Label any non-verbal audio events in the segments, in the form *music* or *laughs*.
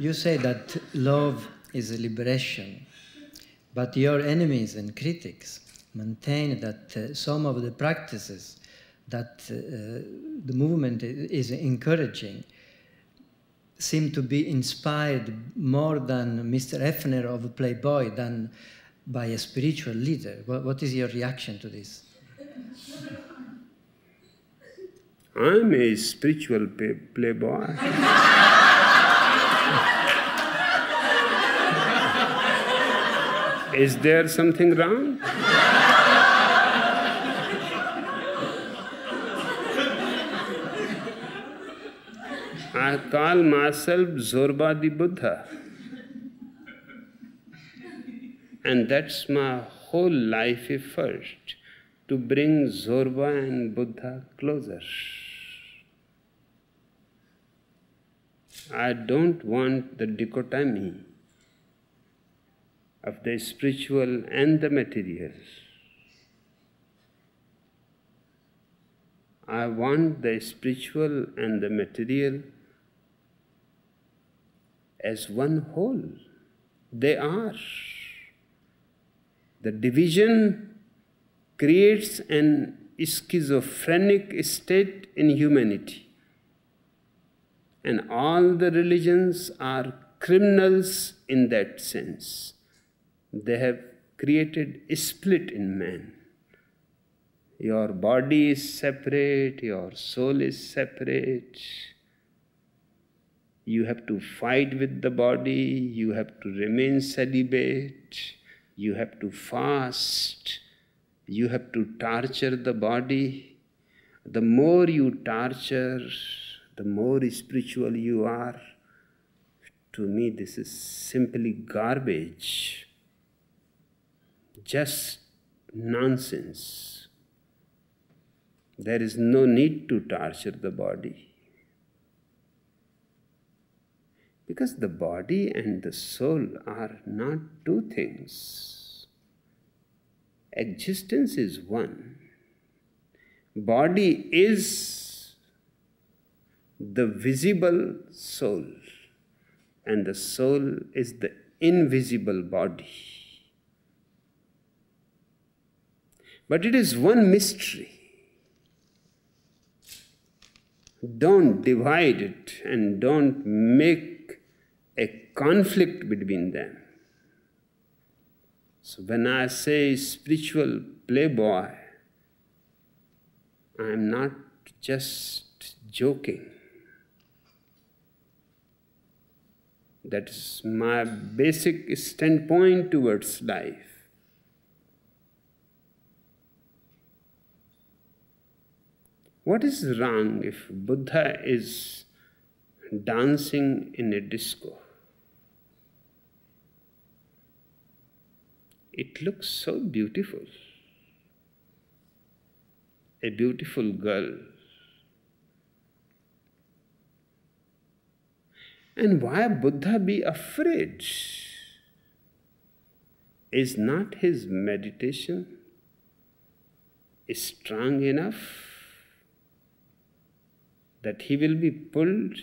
you say that love is a liberation, but your enemies and critics maintain that uh, some of the practices that uh, the movement is encouraging seem to be inspired more than Mr. Hefner of Playboy than by a spiritual leader. what, what is your reaction to this? I'm a spiritual play- playboy. *laughs* Is there something wrong? I call myself Zorba the Buddha. And that's my whole life effort to bring Zorba and Buddha closer. I don't want the dichotomy of the spiritual and the material. I want the spiritual and the material as one whole. They are. The division creates an schizophrenic state in humanity. And all the religions are criminals in that sense. They have created a split in man. Your body is separate, your soul is separate. You have to fight with the body, you have to remain celibate, you have to fast, you have to torture the body. The more you torture, the more spiritual you are. To me, this is simply garbage, just nonsense. There is no need to torture the body. Because the body and the soul are not two things. Existence is one. Body is the visible soul, and the soul is the invisible body. But it is one mystery. Don't divide it and don't make a conflict between them. So when I say spiritual playboy, I am not just joking. That is my basic standpoint towards life. What is wrong if Buddha is dancing in a disco? It looks so beautiful. A beautiful girl. And why Buddha be afraid? Is not his meditation strong enough? That he will be pulled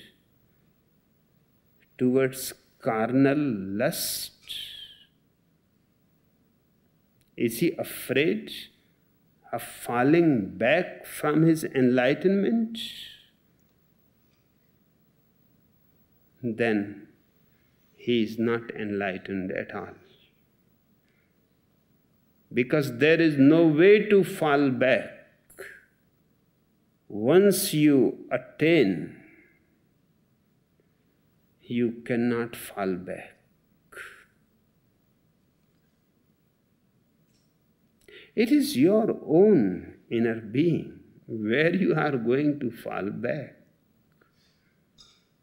towards carnal lust? Is he afraid of falling back from his enlightenment? Then he is not enlightened at all. Because there is no way to fall back once you attain, you cannot fall back. It is your own inner being where you are going to fall back.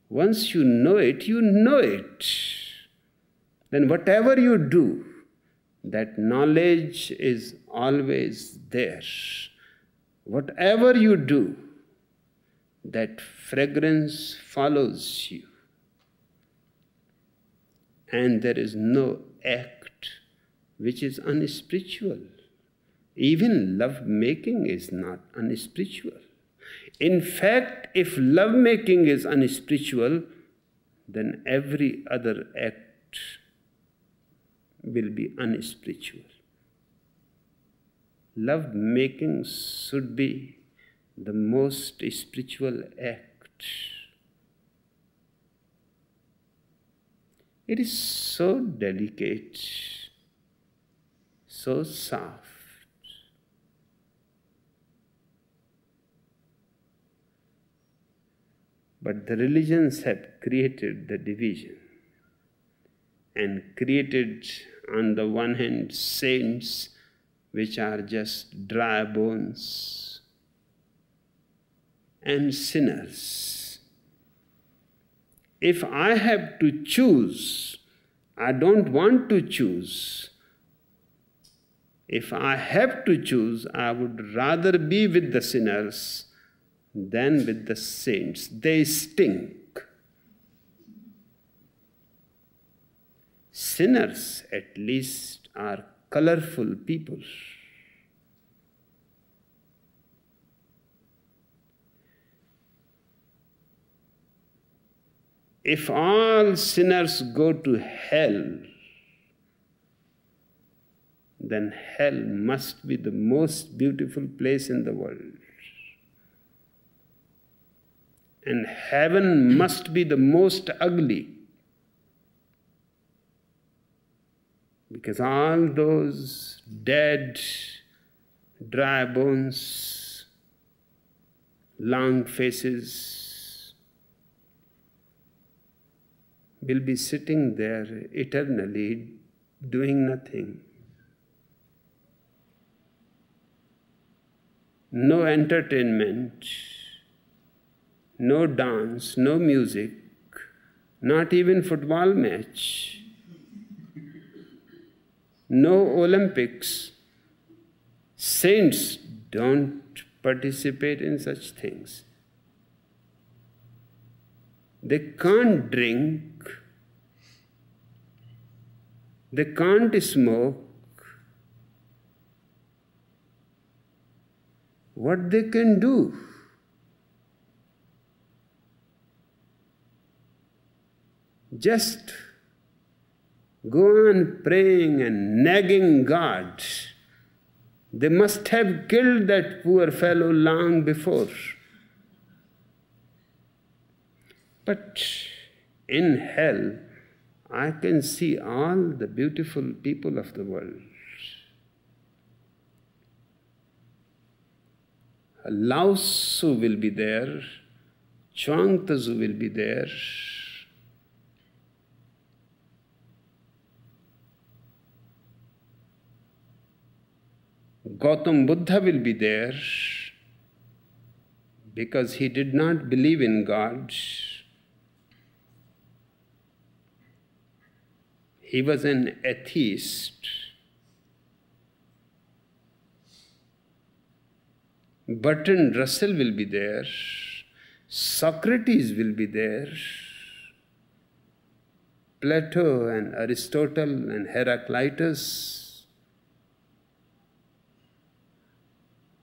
Once you know it, you know it. Then, whatever you do, that knowledge is always there. Whatever you do, that fragrance follows you. And there is no act which is unspiritual. Even love making is not unspiritual. In fact, if love making is unspiritual, then every other act will be unspiritual. Love making should be the most spiritual act. It is so delicate, so soft. But the religions have created the division and created, on the one hand, saints which are just dry bones and sinners. If I have to choose, I don't want to choose. If I have to choose, I would rather be with the sinners than with the saints. They stink. Sinners, at least, are colorful people. If all sinners go to hell, then hell must be the most beautiful place in the world and heaven must be the most ugly. Because all those dead, dry bones, long faces will be sitting there eternally doing nothing. No entertainment no dance, no music, not even football match, no Olympics. Saints don't participate in such things. They can't drink, they can't smoke. What they can do? just go on praying and nagging God. They must have killed that poor fellow long before. But in hell, I can see all the beautiful people of the world. Lao Tzu will be there, Chuang will be there, Gautam Buddha will be there because he did not believe in God. He was an atheist. Bertrand Russell will be there. Socrates will be there. Plato and Aristotle and Heraclitus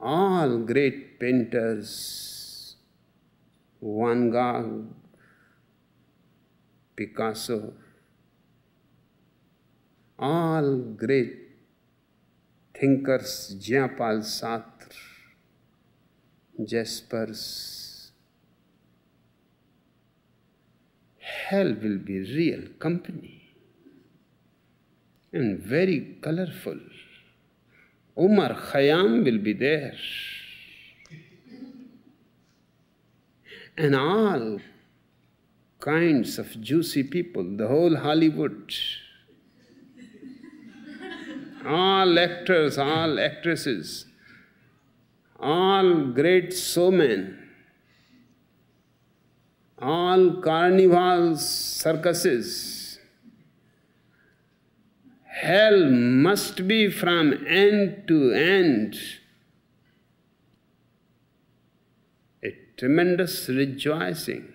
all great painters, Van Gogh, Picasso, all great thinkers, Jean-Paul Sartre, Jaspers. Hell will be real company and very colorful. Umar Khayyam will be there. And all kinds of juicy people, the whole Hollywood, all actors, all actresses, all great showmen, all carnivals, circuses, hell must be from end to end a tremendous rejoicing.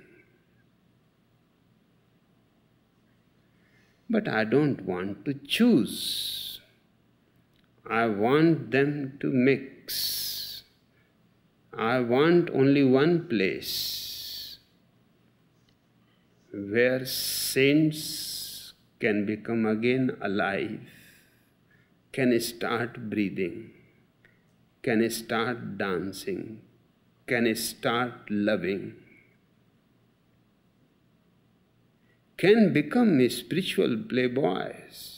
But I don't want to choose. I want them to mix. I want only one place where saints can become again alive, can start breathing, can start dancing, can start loving, can become spiritual playboys